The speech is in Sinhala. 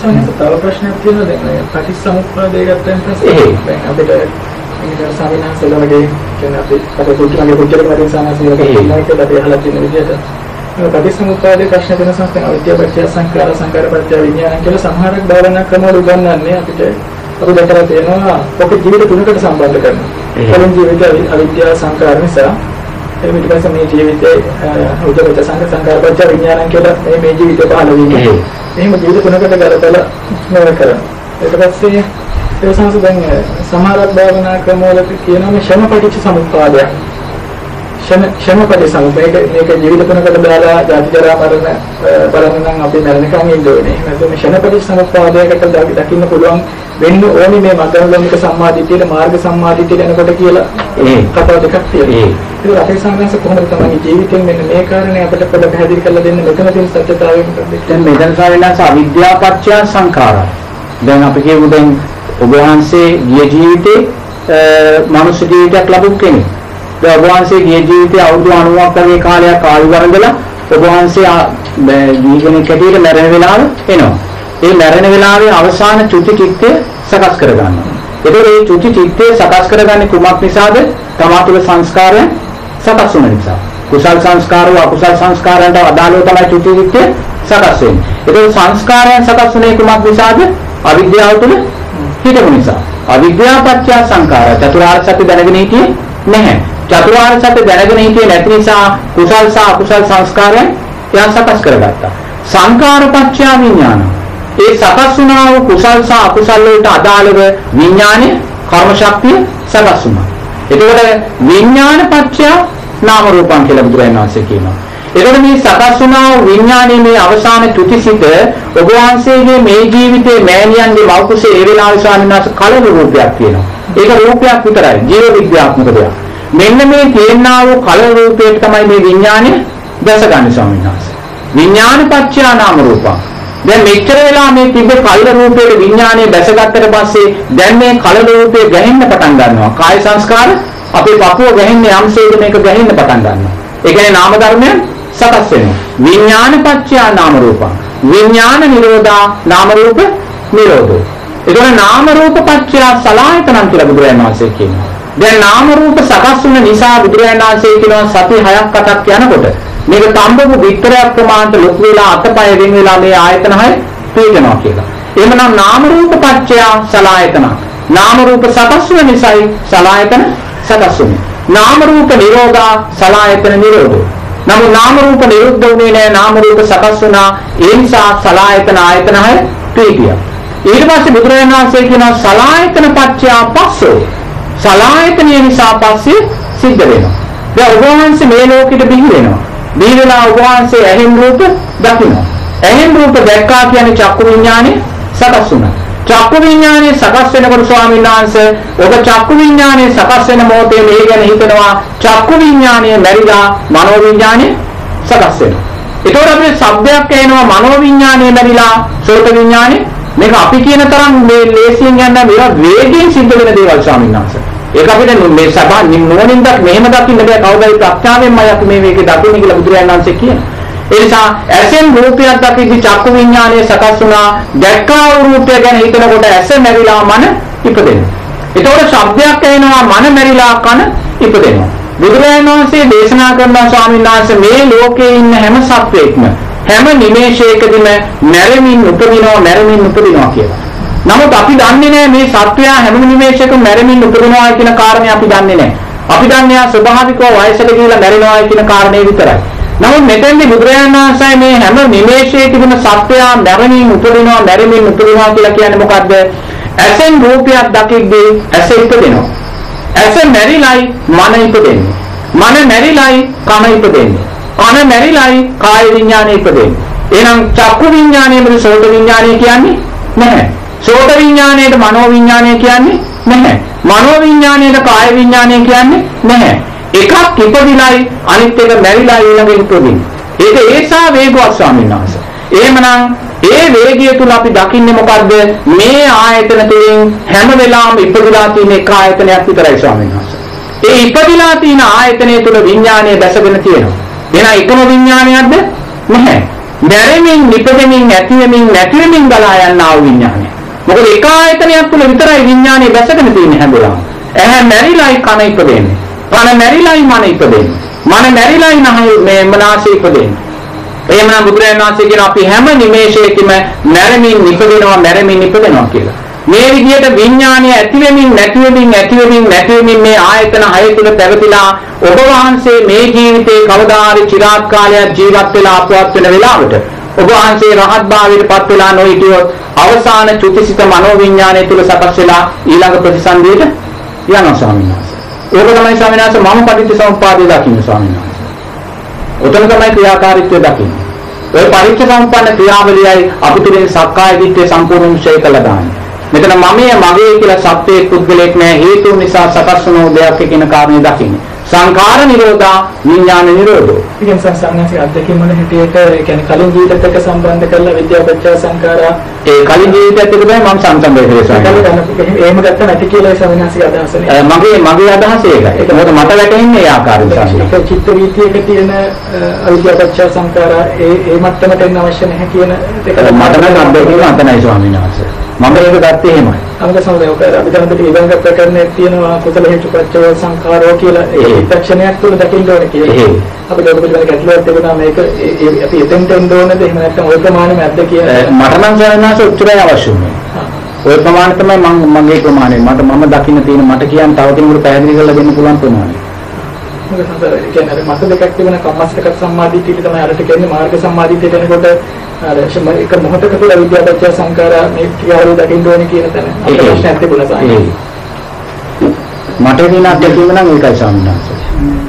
සමහර තව ප්‍රශ්නයක් තියෙනවා දැන් පටිච්චසමුප්පාදය ගත්තන් පස්සේ. දැන් අපිට මේක සාමිනාසල වගේ කියන්නේ අපි කුට්ටියක වලින් සාමාසික එහෙයි. කියලා කියලා අපි අහලා තියෙන විදිහට මේ පටිච්චසමුප්පාදේ ප්‍රශ්න වෙන සංස්කෘත අවිද්‍යාවපත්‍ය සංඛාර සංඛාරපත්‍ය විඥාන කියලා සමහරක් භාවනා ක්‍රමවල උගන්වන්නේ අපිට අපි දැකලා තියෙනවා ඔක ජීවිත තුනකට සම්බන්ධ කරනවා. පළවෙනි ජීවිත අවිද්‍යාව සංඛාර නිසා ඊට පස්සේ මේ ජීවිතේ උදේට සංඛාර සංඛාරපත්‍ය විඥාන කියලා මේ මේ ජීවිතේ පහළ වෙන්නේ. එහෙම ජීවිත තුනකට ගලපලා නතර කරනවා. ඊට පස්සේ ඒ සංස දැන් සමහරක් භාවනා ක්‍රමවලට කියනවා මේ ශමපටිච්ච සමුප්පාදයක්. ශම ශමපටි සමුප්පාදයක මේක ජීවිත තුනකට දාලා ජාති ජරා මරණ බලන්න නම් අපි මරණකම් ඉන්න ඕනේ. නැත්නම් සමුප්පාදයකට දකි- දකින්න පුළුවන් වෙන්න ඕනේ මේ මතවලමික සම්මාදිටියට මාර්ග සම්මාදිටියට එනකොට කියලා ඒ. කතාව දෙකක් තියෙනවා. ඒක අපේ සංඝාස කොහොමද තමයි ජීවිතෙන් මෙන්න මේ කාරණේ අපිට පොඩ පැහැදිලි කරලා දෙන්න මෙතන තියෙන සත්‍යතාවය මොකක්ද? දැන් මෙතන සාවිනාස අවිද්‍යාව පත්‍ය සංඛාරයි. දැන් අපි කියමු දැන් ඔබ වහන්සේ ගිය ජීවිතේ මනුෂ්‍ය ජීවිතයක් ලැබුම් කෙනෙක්. දැන් ඔබ වහන්සේ ගිය ජීවිතේ අවුරුදු 90ක් වගේ කාලයක් ආයු වරඳලා ඔබ වහන්සේ ආ- බෑ, ජීවණයක් හැටියට මැරෙන වෙලාව එනවා. ඒ මැරෙන වෙලාවේ අවසාන චුති චිත්තය සකස් කරගන්නවා. ඒතකොට මේ චුති චිත්තය සකස් කරගන්නේ කුමක් නිසාද? තමා තුළ සංස්කාරය සකස් වෙන නිසා. කුසල් සංස්කාර වූ අකුසල් සංස්කාරයන්ට අදාළව තමයි චුති චිත්තය සකස් වෙන්නේ. ඒතකොට සංස්කාරයන් සකස් වුණේ කුමක් නිසාද? අවිද්‍යාව තුළ හිතපු නිසා. අවිද්‍යාව පත්‍ය සංඛාර චතුරාර්ය සත්‍ය දැනගෙන හිටියේ නැහැ. චතුරාර්ය සත්‍ය දැනගෙන හිටියේ නැති නිසා කුසල් සහ අකුසල් සංස්කාරයන් එයා සකස් කරගත්තා. සංඛාර පත්‍ය විඥාන. ඒ සකස් වුණා වූ කුසල් සහ අකුසල් වලට අදාළව විඥානයේ කර්ම ශක්තිය සකස් වුණා. එතකොට විඥාන පත්‍ය නාම රූපං කියලා බුදුරජාණන් වහන්සේ කියනවා. එතකොට මේ සකස් වුණා වූ විඥානයේ මේ අවසාන චුතිසිත ඔබ වහන්සේගේ මේ ජීවිතයේ මෑණියන්ගේ මෞකසේ ඒ වෙලාවේ ස්වාමීන් වහන්සේ කලන රූපයක් තියෙනවා. ඒක රූපයක් විතරයි. ජීව විද්‍යාත්මක දෙයක්. මෙන්න මේ තියෙනා වූ කලන රූපයට තමයි මේ විඥානය දැසගන්නේ ස්වාමීන් වහන්සේ. විඥාන පත්‍ය නාම රූපං. දැන් මෙච්චර වෙලා මේ තිබ්බ කල්ල රූපයේ විඥානය දැසගත්තට පස්සේ දැන් මේ කලල රූපේ ගැහෙන්න පටන් ගන්නවා. කාය සංස්කාර අපේ පපුව ගැහෙන්නේ යම්සේද මේක ගැහෙන්න පටන් ගන්නවා. ඒ කියන්නේ නාම ධර්මයන් සකස් වෙනවා. විඥාන පත්‍ය නාම රූපං. විඥාන නිරෝධා නාම රූප නිරෝධෝ. ඒකෝන නාම රූප පත්‍ය සලායතනං කියලා බුදුරජාණන් වහන්සේ කියනවා. දැන් නාම රූප සකස් වුණ නිසා බුදුරජාණන් වහන්සේ කියනවා සති හයක් අටක් යනකොට මේක තඹපු විතරයක් ප්‍රමාණයට ලොකු වෙලා අතපය වෙන වෙලා මේ ආයතන හය පීඩනවා කියලා. එහෙමනම් නාම රූප පත්‍ය සලායතන. නාම රූප සකස් වෙන නිසායි සලායතන සකස් වෙන්නේ. නාම රූප නිරෝධා සලායතන නිරෝධෝ. නමුත් නාම රූප නිරුද්ධ වුණේ නැහැ නාම රූප සකස් වුණා ඒ නිසා සලායතන ආයතන හය පීඩියා. ඊට පස්සේ බුදුරජාණන් වහන්සේ කියනවා සලායතන පත්‍ය පස්සෝ. සලායතනය නිසා පස්සේ සිද්ධ වෙනවා. දැන් ඔබ වහන්සේ මේ ලෝකෙට බිහි වෙනවා. බිහි වෙලා ඔබ වහන්සේ ඇහෙන් රූප දකිනවා. ඇහෙන් රූප දැක්කා කියන්නේ චක්කු විඥානේ සකස් වුණා. චක්කු විඥානේ සකස් වෙනකොට ස්වාමීන් වහන්සේ ඔබ චක්කු විඥානේ සකස් වෙන මොහොතේ මේ ගැන හිතනවා චක්කු විඥානය මැරිලා මනෝ විඥානේ සකස් වෙනවා. ඒතකොට අපිට શબ્දයක් එනවා මනෝ විඥානේ මැරිලා සෝත විඥානේ මේක අපි කියන තරම් මේ ලේසියෙන් යන්න මේවා වේගයෙන් සිද්ධ වෙන දේවල් ස්වාමීන් වහන්සේ. ඒක අපිට මේ සබා නිම්නෝනින් දක් මෙහෙම දකින්න බෑ කවදායි ප්‍රඥාවෙන්මයි අපි මේ වේගේ දකින්නේ කියලා බුදුරජාණන් වහන්සේ කියනවා. ඒ නිසා ඇසෙන් රූපයක් දකිද්දි චක්කු විඥානය සකස් වුණා දැක්කා වූ රූපය ගැන හිතනකොට ඇස මැරිලා මන ඉපදෙනවා. ඒතකොට ශබ්දයක් ඇහෙනවා මන මැරිලා කන ඉපදෙනවා. බුදුරජාණන් වහන්සේ දේශනා කරනවා ස්වාමීන් වහන්සේ මේ ලෝකේ ඉන්න හැම සත්වෙක්ම හැම නිමේෂයකදීම මැරෙමින් උපදිනවා මැරෙමින් උපදිනවා කියලා. නමුත් අපි දන්නේ නැහැ මේ සත්වයා හැම නිමේෂයකම මැරෙමින් උපදිනවා කියන කාරණේ අපි දන්නේ නැහැ. අපි දන්නේ ආ ස්වභාවිකව වයසට ගිහිලා මැරෙනවා කියන කාරණේ විතරයි. නමුත් මෙතෙන්දී බුදුරජාණන් වහන්සේ මේ හැම නිමේෂයකදීම සත්වයා මැරෙමින් උපදිනවා මැරෙමින් උපදිනවා කියලා කියන්නේ මොකද්ද? ඇසෙන් රූපයක් දකිද්දී ඇස ඉපදෙනවා. ඇස මැරිලයි මන ඉපදෙන්නේ. මන මැරිලයි කන ඉපදෙන්නේ. කන මැරිලයි කාය විඥානය ඉපදෙන්නේ. එහෙනම් චක්කු විඥානයේද සෝත විඥානය කියන්නේ නැහැ. සෝත විඥානයේද මනෝ විඥානය කියන්නේ නැහැ. මනෝ විඥානයේද කාය විඥානය කියන්නේ නැහැ. එකක් ඉපදිලයි අනිත් එක මැරිලා ඊළඟ ඉපදින්නේ. ඒක ඒසා වේගවත් ස්වාමීන් වහන්සේ. එහෙමනම් ඒ වේගය තුල අපි දකින්නේ මොකද්ද? මේ ආයතන තුලින් හැම වෙලාවෙම ඉපදලා තියෙන එක ආයතනයක් විතරයි ස්වාමීන් වහන්සේ. ඒ ඉපදලා තියෙන ආයතනය තුල විඥානය දැසගෙන තියෙනවා. එහෙනම් එකම විඥානයක්ද? නැහැ. නැරෙමින් නිපදෙමින් නැතිවෙමින් නැතිවෙමින් ගලා යනා වූ විඥානය. මොකද එක ආයතනයක් තුළ විතරයි විඥානය බැසගෙන තියෙන්නේ හැමදාම. ඇහැ මැරිලායි කන ඉපදෙන්නේ. කන මැරිලායි මන ඉපදෙන්නේ. මන මැරිලායි නහය මේ මනස ඉපදෙන්නේ. එහෙමනම් බුදුරජාණන් වහන්සේ කියන අපි හැම නිමේෂයකම මැරෙමින් නිපදෙනවා මැරෙමින් නිපදෙනවා කියලා. මේ විදිහට විඥානය ඇති වෙමින් නැති වෙමින් ඇති වෙමින් නැති වෙමින් මේ ආයතන හය තුල පැවතිලා ඔබ වහන්සේ මේ ජීවිතේ කවදාහරි চিරාත් කාලයක් ජීවත් වෙලා අපවත් වෙන වෙලාවට ඔබ වහන්සේ රහත් භාවයට පත් වෙලා නොහිටියොත් අවසාන චුතිසිත මනෝවිඥානය තුල සකස් වෙලා ඊළඟ ප්‍රතිසන්දියට යනවා ස්වාමීන් වහන්සේ. ඒක තමයි ස්වාමීන් වහන්සේ මම පටිච්චසමුප්පාදේ දකින්න ස්වාමීන් වහන්සේ. උතන තමයි ක්‍රියාකාරීත්වය දකින්නේ. ඔය පරිච්ඡසම්පන්න ක්‍රියාවලියයි අපිට සක්කාය දිට්ඨිය සම්පූර්ණයෙන් ඡය කළා දාන්නේ. මෙතන මමයේ මගේ කියලා සත්‍යයේ පුද්ගලෙක් නෑ හේතු නිසා සකස් වන දෙයක් කියන කාරණේ දකින්නේ. සංඛාර නිරෝධා විඥාන නිරෝධෝ. ඉතින් සංසංගසික අධ්‍යක්ෂ මොන හැටියට ඒ කියන්නේ කලින් ජීවිතයත් එක්ක සම්බන්ධ කරලා විද්‍යාපච්චය සංඛාරා ඒ කලින් ජීවිතයත් එක්ක තමයි මම සම්සම්බන්ධ වෙන්නේ. එහෙම ගත්ත නැති කියලා සංසංගසික අදහසනේ. මගේ මගේ අදහස ඒකයි. ඒක මොකද මට වැටහෙන්නේ ඒ. ඒක චිත්ත වීතියක තියෙන අවිද්‍යාපච්චය සංඛාරා ඒ ඒ මට්ටමට එන්න අවශ්‍ය නැහැ කියන ඒක මට නම් අත්දැකීම අතනයි ස්වාමීන් වහන්සේ. මම ඒක ගත්තේ එහෙමයි. අමද සමයෝක අභිධර්ම දෙකේ ඉවංග ප්‍රකරණයක් තියෙනවා කුසල හේතු ප්‍රත්‍යව සංඛාරෝ කියලා ඒ දක්ෂණයක් තුළ දකින්න ඕනේ කියලා. ඒ අපිට ඒක පිළිබඳ ගැටලුවක් තිබුණා මේක අපි එතෙන්ට එන්න ඕනේද එහෙම නැත්නම් ඔය ප්‍රමාණය මැද්ද කියලා. මට නම් දැනනස උත්තරය අවශ්‍ය ඔය ප්‍රමාණය තමයි මම මගේ ප්‍රමාණය. මට මම දකින්න තියෙන මට කියන්න තව කෙනෙකුට පැහැදිලි කරලා දෙන්න පුළුවන් ප්‍රමාණය. මොකද සමහර කියන්නේ මස දෙකක් තිබෙන කම්මස් එකක් සම්මාදිටියට තමයි අරට කියන්නේ මාර්ග සම්මාදිටියට එනකොට අර එක මොහොතක තුළ විද්‍යාපච්චය සංඛාරා මේ ක්‍රියාවලිය දකින්න ඕනේ කියන තැන අපිට ප්‍රශ්නයක් තිබුණා සාමාන්‍යයෙන්. මට දින අධ්‍යක්ෂකම නම් ඒකයි ස්වාමීන් වහන්සේ.